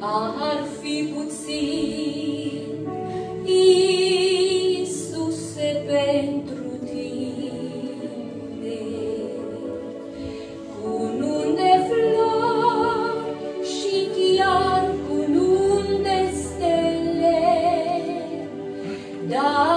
ar fi puțin, Iisuse, pentru tine. Cu nunde flori și chiar cu nunde stele, dar